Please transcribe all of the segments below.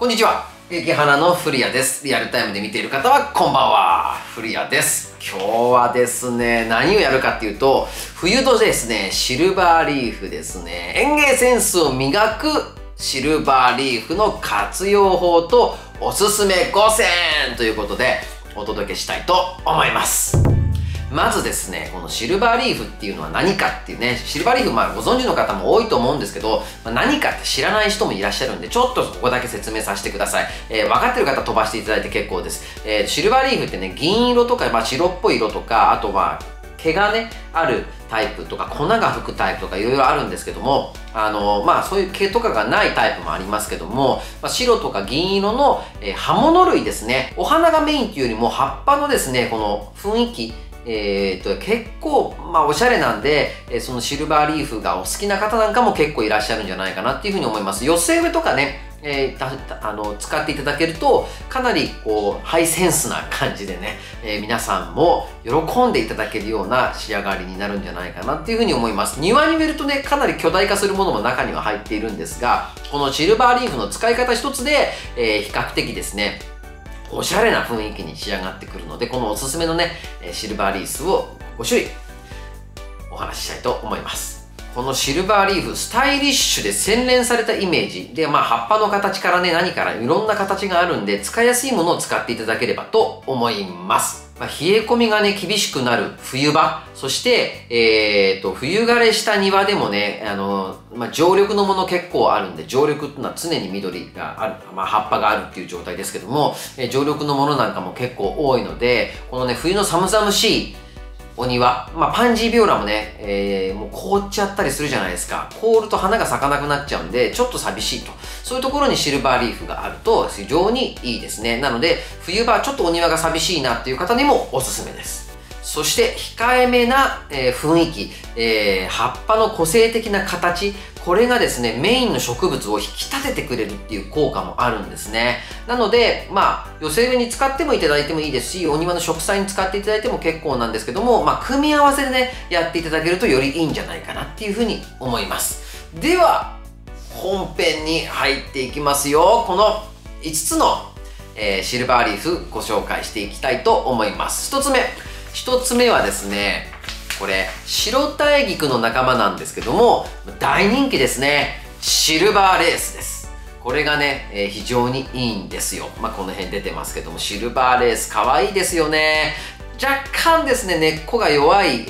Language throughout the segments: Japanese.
こんにちは。激花のフリアです。リアルタイムで見ている方はこんばんは。フリアです。今日はですね何をやるかっていうと冬とですねシルバーリーフですね。園芸センスを磨くシルバーリーフの活用法とおすすめ5選ということでお届けしたいと思います。まずですね、このシルバーリーフっていうのは何かっていうね、シルバーリーフ、まあご存知の方も多いと思うんですけど、まあ、何かって知らない人もいらっしゃるんで、ちょっとここだけ説明させてください。えー、分かってる方飛ばしていただいて結構です。えー、シルバーリーフってね、銀色とか、まあ白っぽい色とか、あとまあ、毛がね、あるタイプとか、粉が吹くタイプとかいろいろあるんですけども、あのまあそういう毛とかがないタイプもありますけども、まあ、白とか銀色の、えー、葉物類ですね。お花がメインっていうよりも葉っぱのですね、この雰囲気、えーと、結構、まあ、おしゃれなんで、えー、そのシルバーリーフがお好きな方なんかも結構いらっしゃるんじゃないかなっていうふうに思います。寄せ植えとかね、えー、あの使っていただけるとかなりこうハイセンスな感じでね、えー、皆さんも喜んでいただけるような仕上がりになるんじゃないかなっていうふうに思います庭に植えるとねかなり巨大化するものも中には入っているんですがこのシルバーリーフの使い方一つで、えー、比較的ですねおしゃれな雰囲気に仕上がってくるので、このおすすめのね、シルバーリースを5種類お話ししたいと思います。このシルバーリーフ、スタイリッシュで洗練されたイメージ。で、まあ葉っぱの形からね、何からいろんな形があるんで、使いやすいものを使っていただければと思います。まあ、冷え込みがね、厳しくなる。冬場、そして、えっ、ー、と、冬枯れした庭でもね、あの、まあ、常緑のもの結構あるんで、常緑っていうのは常に緑がある、まあ、葉っぱがあるっていう状態ですけども、えー、常緑のものなんかも結構多いので、このね、冬の寒々しいお庭、まあ、パンジービオラもね、えー、もう凍っちゃったりするじゃないですか。凍ると花が咲かなくなっちゃうんで、ちょっと寂しいと。そういうところにシルバーリーフがあると非常にいいですね。なので、冬場ちょっとお庭が寂しいなっていう方にもおすすめです。そして控えめな、えー、雰囲気、えー、葉っぱの個性的な形、これがですね、メインの植物を引き立ててくれるっていう効果もあるんですね。なので、まあ、寄せ植えに使ってもいただいてもいいですし、お庭の植栽に使っていただいても結構なんですけども、まあ、組み合わせでね、やっていただけるとよりいいんじゃないかなっていうふうに思います。では、本編に入っていきますよこの5つの、えー、シルバーリーフご紹介していきたいと思います1つ目1つ目はですねこれ白大菊の仲間なんですけども大人気ですねシルバーレースですこれがね、えー、非常にいいんですよ。まあ、この辺出てますけども、シルバーレース可愛いですよね。若干ですね、根っこが弱い、え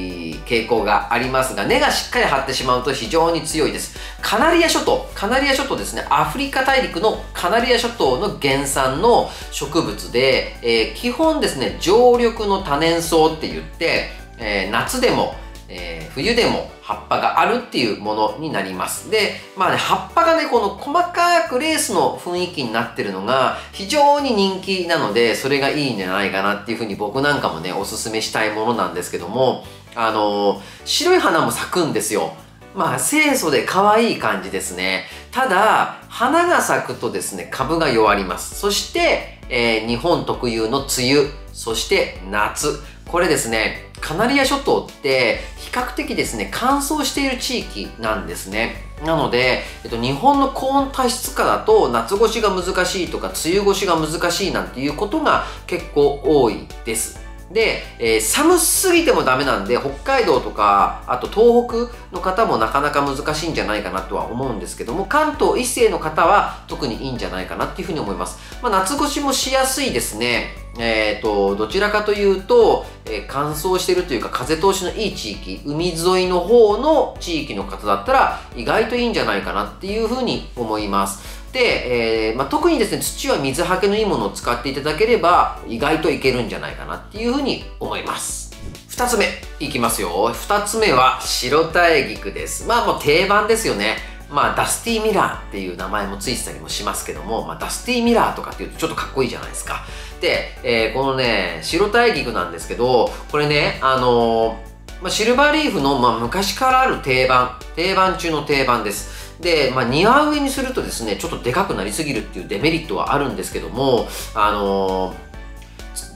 ー傾向がありますが、根がしっかり張ってしまうと非常に強いです。カナリア諸島、カナリア諸島ですね、アフリカ大陸のカナリア諸島の原産の植物で、えー、基本ですね、常緑の多年草って言って、えー、夏でも、えー、冬でも葉っぱがあるっていうものになります。で、まあね、葉っぱがね、この細かくレースの雰囲気になってるのが非常に人気なので、それがいいんじゃないかなっていうふうに僕なんかもね、おすすめしたいものなんですけども、あの、白い花も咲くんですよ。まあ、清楚で可愛い感じですね。ただ、花が咲くとですね、株が弱ります。そして、えー、日本特有の梅雨、そして夏。これですね、カナリア諸島って比較的ですね、乾燥している地域なんですね。なので、えっと、日本の高温多湿化だと夏越しが難しいとか梅雨越しが難しいなんていうことが結構多いです。で、えー、寒すぎてもダメなんで、北海道とか、あと東北の方もなかなか難しいんじゃないかなとは思うんですけども、関東一世の方は特にいいんじゃないかなっていうふうに思います。まあ、夏越しもしやすいですね。えっ、ー、と、どちらかというと、えー、乾燥してるというか風通しのいい地域、海沿いの方の地域の方だったら意外といいんじゃないかなっていうふうに思います。で、えーまあ、特にですね土は水はけのいいものを使っていただければ意外といけるんじゃないかなっていうふうに思います。2つ目いきますよ。2つ目は白体菊です。まあもう定番ですよね。まあダスティーミラーっていう名前もついてたりもしますけども、まあ、ダスティーミラーとかっていうとちょっとかっこいいじゃないですか。で、えー、このね白体菊なんですけどこれねあのー、ま、シルバーリーフの、ま、昔からある定番定番中の定番です。で、まあ、庭植えにするとですね、ちょっとでかくなりすぎるっていうデメリットはあるんですけども、あのー、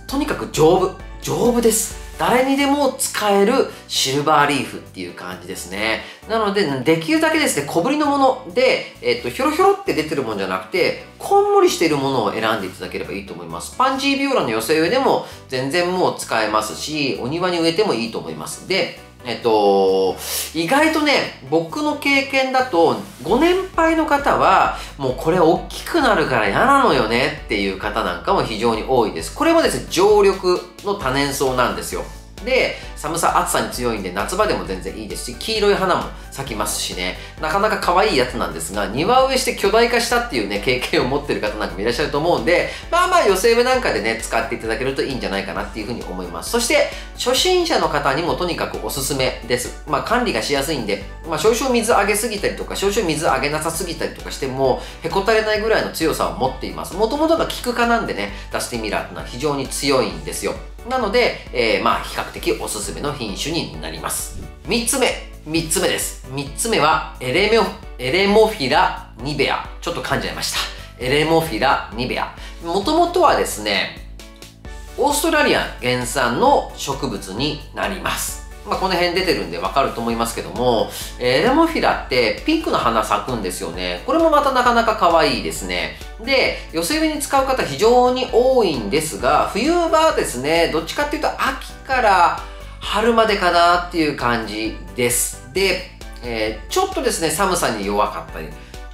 とにかく丈夫。丈夫です。誰にでも使えるシルバーリーフっていう感じですね。なので、できるだけですね、小ぶりのもので、えっと、ひょろひょろって出てるもんじゃなくて、こんもりしているものを選んでいただければいいと思います。パンジービオラの寄せ植えでも全然もう使えますし、お庭に植えてもいいと思います。で、えっと、意外とね、僕の経験だと、ご年配の方は、もうこれ大きくなるから嫌なのよねっていう方なんかも非常に多いです。これもですね、常緑の多年草なんですよ。で、寒さ、暑さに強いんで、夏場でも全然いいですし、黄色い花も咲きますしね、なかなか可愛いやつなんですが、庭植えして巨大化したっていうね、経験を持ってる方なんかもいらっしゃると思うんで、まあまあ寄せ植えなんかでね、使っていただけるといいんじゃないかなっていうふうに思います。そして、初心者の方にもとにかくおすすめです。まあ管理がしやすいんで、まあ少々水あげすぎたりとか、少々水あげなさすぎたりとかしても、へこたれないぐらいの強さを持っています。もともとがキク科なんでね、ダスティミラーっていうのは非常に強いんですよ。なので、えー、まあ比較的おすすめの品種になります。3つ目、3つ目です。3つ目はエレメエレモフィラニベア。ちょっと噛んじゃいました。エレモフィラニベア。もともとはですね、オーストラリア原産の植物になります。まあ、この辺出てるんでわかると思いますけども、エレモフィラってピンクの花咲くんですよね。これもまたなかなか可愛いですね。で、寄せ植えに使う方非常に多いんですが、冬場ですね、どっちかっていうと秋から春までかなっていう感じです。で、えー、ちょっとですね、寒さに弱かったり、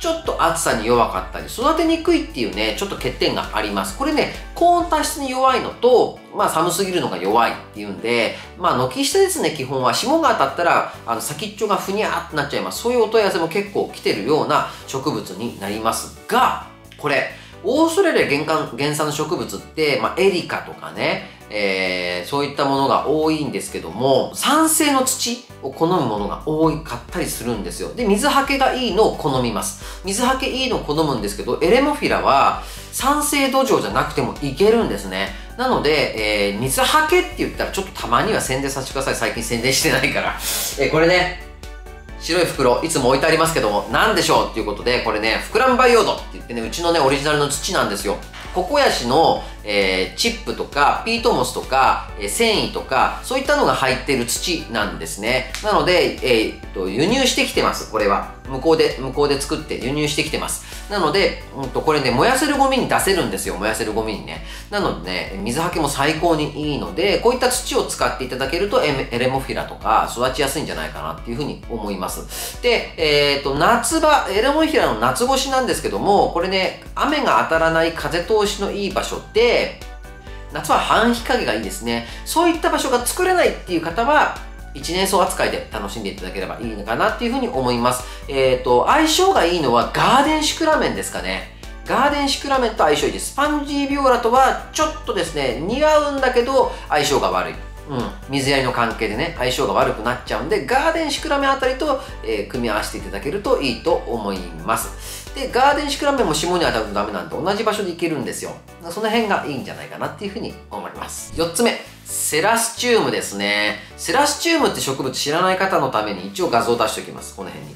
ちょっと暑さに弱かったり、育てにくいっていうね、ちょっと欠点があります。これね、高温多湿に弱いのと、まあ寒すぎるのが弱いっていうんで、まあ軒下ですね、基本は。霜が当たったら、あの先っちょがふにゃーってなっちゃいます。そういうお問い合わせも結構来てるような植物になりますが、これ、オーストラリア原産の植物って、まあ、エリカとかね、えー、そういったものが多いんですけども、酸性の土を好むものが多かったりするんですよ。で、水はけがいいのを好みます。水はけいいのを好むんですけど、エレモフィラは酸性土壌じゃなくてもいけるんですね。なので、えー、水はけって言ったらちょっとたまには宣伝させてください。最近宣伝してないから。えー、これね、白い袋、いつも置いてありますけども、何でしょうっていうことで、これね、膨らむ培養土って言ってね、うちのね、オリジナルの土なんですよ。ココヤシの、えー、チップとか、ピートモスとか、えー、繊維とか、そういったのが入っている土なんですね。なので、えー、っと、輸入してきてます、これは。向こうで、向こうで作って輸入してきてます。なので、うんと、これね、燃やせるゴミに出せるんですよ。燃やせるゴミにね。なのでね、水はけも最高にいいので、こういった土を使っていただけるとエレモフィラとか育ちやすいんじゃないかなっていうふうに思います。で、えっ、と、夏場、エレモフィラの夏越しなんですけども、これね、雨が当たらない風通しのいい場所って、夏は半日陰がいいですね。そういった場所が作れないっていう方は、一年草扱いで楽しんでいただければいいのかなっていうふうに思います。えっ、ー、と、相性がいいのはガーデンシクラメンですかね。ガーデンシクラメンと相性いいです。スパンジービオラとはちょっとですね、似合うんだけど相性が悪い。うん、水やりの関係でね、相性が悪くなっちゃうんで、ガーデンシクラメンあたりと、えー、組み合わせていただけるといいと思います。で、ガーデンシクラメンも霜に当たるとダメなんで同じ場所でいけるんですよ。その辺がいいんじゃないかなっていうふうに思います。4つ目。セラスチュームですね。セラスチュームって植物知らない方のために一応画像を出しておきます。この辺に。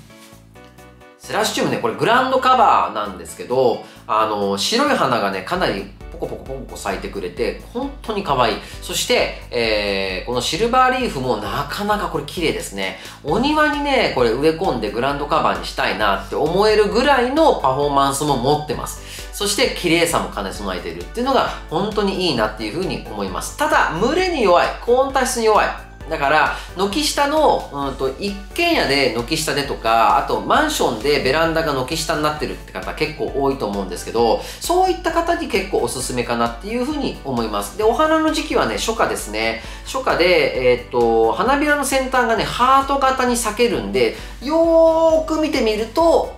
セラスチュームね、これグランドカバーなんですけど、あの、白い花がね、かなりポコポコポコポコ咲いてくれて、本当に可愛い。そして、えー、このシルバーリーフもなかなかこれ綺麗ですね。お庭にね、これ植え込んでグランドカバーにしたいなって思えるぐらいのパフォーマンスも持ってます。そして綺麗さも兼ね備えているっていうのが本当にいいなっていうふうに思います。ただ、群れに弱い。高温多湿に弱い。だから、軒下の、うんと、一軒家で軒下でとか、あとマンションでベランダが軒下になってるって方結構多いと思うんですけど、そういった方に結構おすすめかなっていうふうに思います。で、お花の時期はね、初夏ですね。初夏で、えー、っと、花びらの先端がね、ハート型に裂けるんで、よーく見てみると、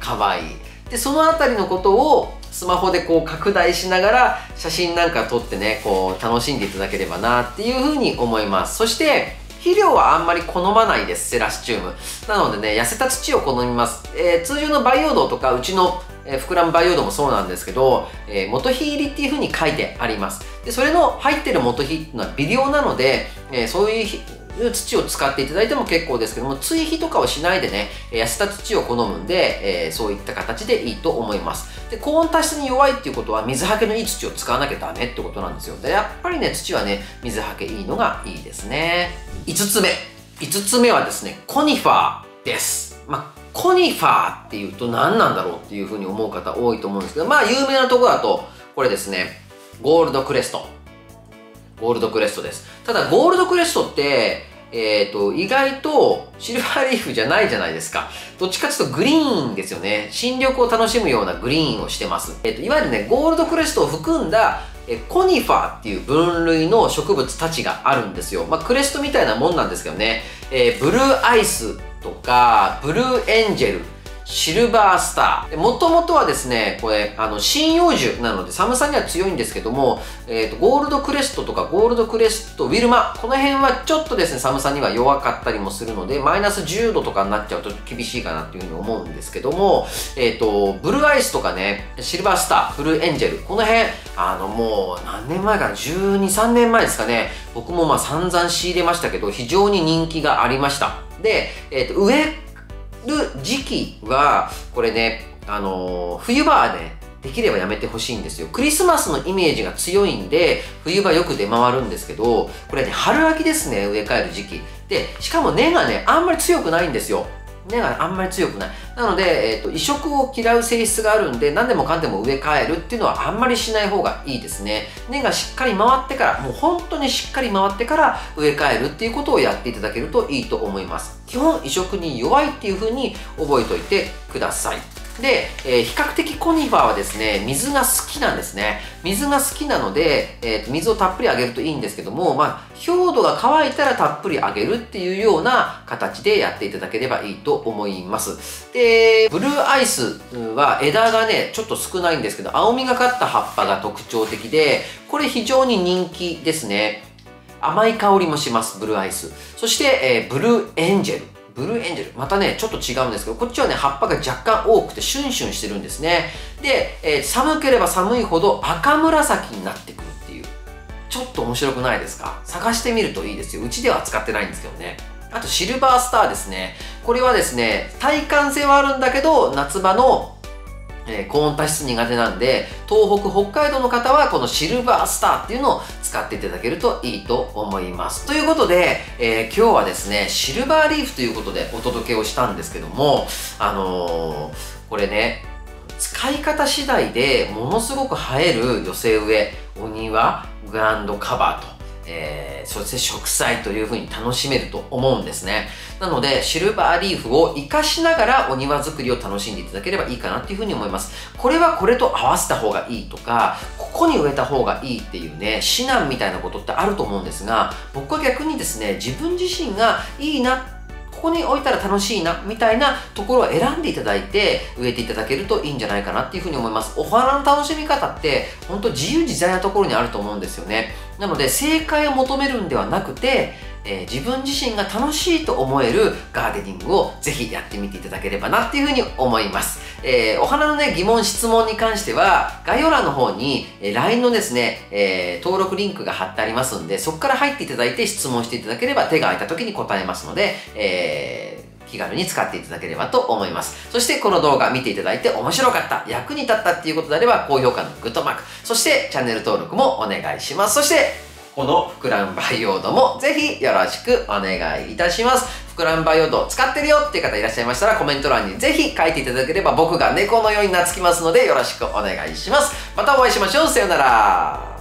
可愛い。でその辺りのことをスマホでこう拡大しながら写真なんか撮ってねこう楽しんでいただければなっていうふうに思います。そして肥料はあんまり好まないですセラスチューム。なのでね痩せた土を好みます、えー、通常の培養土とかうちのえ、膨らむ培養土もそうなんですけど、えー、元火入りっていう風に書いてあります。で、それの入ってる元火っていうのは微量なので、えー、そういう土を使っていただいても結構ですけども、追肥とかをしないでね、痩せた土を好むんで、えー、そういった形でいいと思います。で、高温多湿に弱いっていうことは、水はけのいい土を使わなきゃダメってことなんですよ。で、やっぱりね、土はね、水はけいいのがいいですね。5つ目。5つ目はですね、コニファーです。まあ、コニファーっていうと何なんだろうっていうふうに思う方多いと思うんですけど、まあ、有名なところだと、これですね、ゴールドクレスト。ゴールドクレストです。ただ、ゴールドクレストって、えっ、ー、と、意外とシルバーリーフじゃないじゃないですか。どっちかっていうとグリーンですよね。新緑を楽しむようなグリーンをしてます。えっ、ー、と、いわゆるね、ゴールドクレストを含んだえコニファーっていう分類の植物たちがあるんですよ。まあ、クレストみたいなもんなんですけどね、えー、ブルーアイスとか、ブルーエンジェル、シルバースター。もともとはですね、これ、あの、針葉樹なので寒さには強いんですけども、えっ、ー、と、ゴールドクレストとかゴールドクレスト、ウィルマ、この辺はちょっとですね、寒さには弱かったりもするので、マイナス10度とかになっちゃうと厳しいかなっていうふうに思うんですけども、えっ、ー、と、ブルーアイスとかね、シルバースター、ブルエンジェル、この辺、あの、もう何年前かな、12、3年前ですかね、僕もまあ散々仕入れましたけど、非常に人気がありました。で、えっ、ー、と、上る時期は、これね、あの、冬場はね、できればやめてほしいんですよ。クリスマスのイメージが強いんで、冬場よく出回るんですけど、これね、春秋ですね、植え替える時期。で、しかも根がね、あんまり強くないんですよ。根があんまり強くない。なので、えーと、移植を嫌う性質があるんで、何でもかんでも植え替えるっていうのはあんまりしない方がいいですね。根がしっかり回ってから、もう本当にしっかり回ってから植え替えるっていうことをやっていただけるといいと思います。基本移植に弱いっていうふうに覚えておいてください。で、えー、比較的コニファーはですね、水が好きなんですね。水が好きなので、えー、水をたっぷりあげるといいんですけども、まあ、表土が乾いたらたっぷりあげるっていうような形でやっていただければいいと思います。で、ブルーアイスは枝がね、ちょっと少ないんですけど、青みがかった葉っぱが特徴的で、これ非常に人気ですね。甘い香りもします、ブルーアイス。そして、えー、ブルーエンジェル。ブルーエンジェル。またね、ちょっと違うんですけど、こっちはね、葉っぱが若干多くてシュンシュンしてるんですね。で、えー、寒ければ寒いほど赤紫になってくるっていう。ちょっと面白くないですか？探してみるといいですよ。うちでは使ってないんですけどね。あと、シルバースターですね。これはですね、耐寒性はあるんだけど、夏場のえ、高温多湿苦手なんで、東北、北海道の方はこのシルバースターっていうのを使っていただけるといいと思います。ということで、えー、今日はですね、シルバーリーフということでお届けをしたんですけども、あのー、これね、使い方次第でものすごく映える寄せ植え、お庭、グランドカバーとえー、そして植栽という風に楽しめると思うんですね。なので、シルバーリーフを活かしながらお庭作りを楽しんでいただければいいかなっていう風に思います。これはこれと合わせた方がいいとか、ここに植えた方がいいっていうね、指南みたいなことってあると思うんですが、僕は逆にですね、自分自身がいいなここに置いたら楽しいな、みたいなところを選んでいただいて植えていただけるといいんじゃないかなっていうふうに思います。お花の楽しみ方って、本当自由自在なところにあると思うんですよね。なので、正解を求めるんではなくて、えー、自分自身が楽しいと思えるガーデニングをぜひやってみていただければなっていうふうに思います。えー、お花のね、疑問、質問に関しては、概要欄の方に、えー、LINE のですね、えー、登録リンクが貼ってありますんで、そこから入っていただいて質問していただければ手が空いた時に答えますので、えー、気軽に使っていただければと思います。そしてこの動画見ていただいて面白かった、役に立ったっていうことであれば、高評価のグッドマーク、そしてチャンネル登録もお願いします。そして、この膨らん培養土もぜひよろしくお願いいたします。膨らん培養土使ってるよっていう方いらっしゃいましたらコメント欄にぜひ書いていただければ僕が猫のように懐きますのでよろしくお願いします。またお会いしましょう。さようなら。